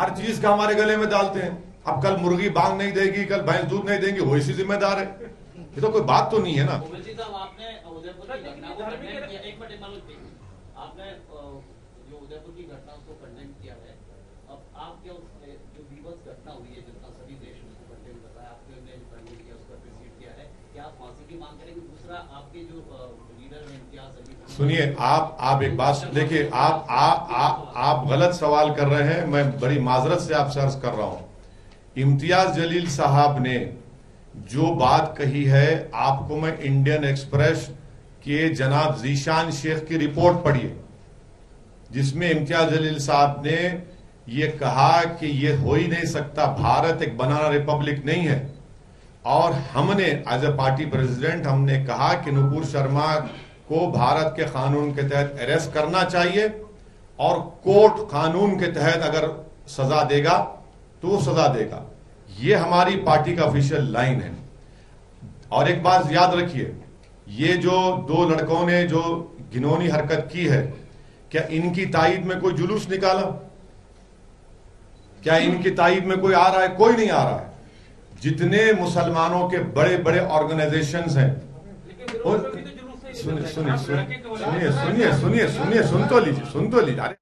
हर चीज़ का हमारे गले में डालते हैं। अब कल मुर्गी बांग नहीं देगी कल भैंस दूध नहीं देंगी वो इसी जिम्मेदार है। ये तो कोई बात तो नहीं है ना। आपने जो उदयपुर की घटना उसको कंडेम किया है अब आप क्या उसमें जो बीभत्स घटना हुई है जितना सभी देश में उसको कंडेम कर रहा है आपने कंडेम किया उसको अप्रिशिएट किया है क्या आप फांसी की मांग करेंगे दूसरा आपके जो लीडर हैं इम्तियाज़ अली खान- सुनिए, आप आप एक बात देखिए, आप आप आप आप गलत सवाल कर रहे हैं, मैं बड़ी माजरत से आपसे अर्ज़ कर रहा हूँ। इम्तियाज़ जलील साहब ने जो बात कही है, आपको मैं इंडियन एक्सप्रेस के जनाब जीशान शेख की रिपोर्ट पढ़िए, जिसमें इम्तियाज़ जलील साहब ने ये कहा कि ये हो ही नहीं सकता, भारत एक बनाना रिपब्लिक नहीं है। और हमने एज ए पार्टी प्रेसिडेंट हमने कहा कि नुपुर शर्मा को भारत के कानून के तहत अरेस्ट करना चाहिए और कोर्ट कानून के तहत अगर सजा देगा तो सजा देगा। ये हमारी पार्टी का ऑफिशियल लाइन है। और एक बात याद रखिए, ये जो दो लड़कों ने जो घिनौनी हरकत की है, क्या इनकी ताइद में कोई जुलूस निकाला? क्या इनकी ताइद में कोई आ रहा है? कोई नहीं आ रहा है। जितने मुसलमानों के बड़े बड़े ऑर्गेनाइजेशन हैं। तो सुनिए सुनिए सुनिए सुनिए सुनिए सुन तो लीजिए सुन तो लीजिए।